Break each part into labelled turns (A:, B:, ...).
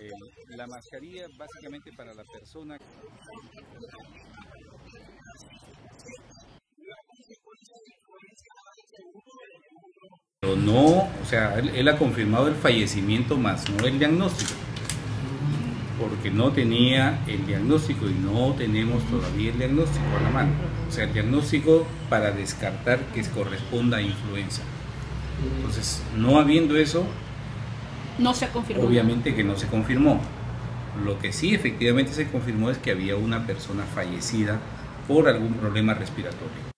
A: Eh, la mascarilla básicamente para la persona Pero no, o sea, él, él, ha confirmado el fallecimiento más no el diagnóstico, porque no tenía el diagnóstico y no tenemos todavía el diagnóstico a la mano. O sea, el diagnóstico para descartar que corresponda a influenza. Entonces, no habiendo eso,
B: no se confirmó.
A: Obviamente que no se confirmó. Lo que sí efectivamente se confirmó es que había una persona fallecida por algún problema respiratorio.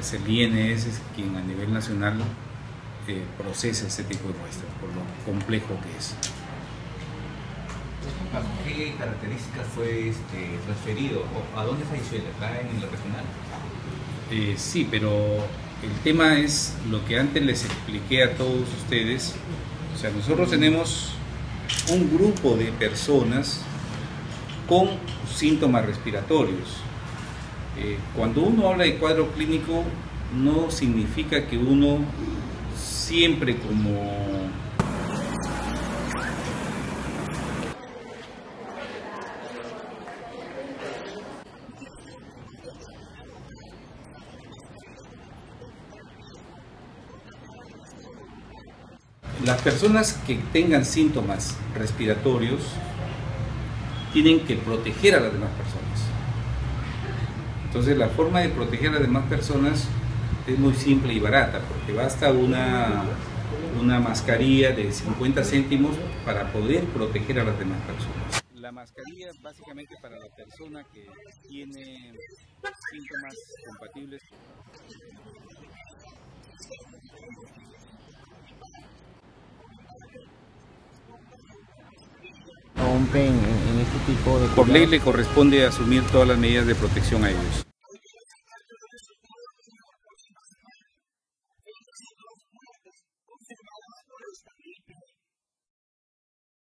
A: El INS es quien a nivel nacional eh, procesa este tipo de muestras, por lo complejo que es.
C: ¿A qué características fue este, transferido? ¿O ¿A dónde falleció él? ¿Acá en el regional?
A: Eh, sí, pero el tema es lo que antes les expliqué a todos ustedes. O sea, nosotros tenemos un grupo de personas con síntomas respiratorios. Eh, cuando uno habla de cuadro clínico, no significa que uno siempre como Las personas que tengan síntomas respiratorios tienen que proteger a las demás personas. Entonces la forma de proteger a las demás personas es muy simple y barata, porque basta una, una mascarilla de 50 céntimos para poder proteger a las demás personas. La mascarilla básicamente para la persona que tiene síntomas compatibles
D: rompen en, este tipo de...
A: Por ley le corresponde asumir todas las medidas de protección a ellos.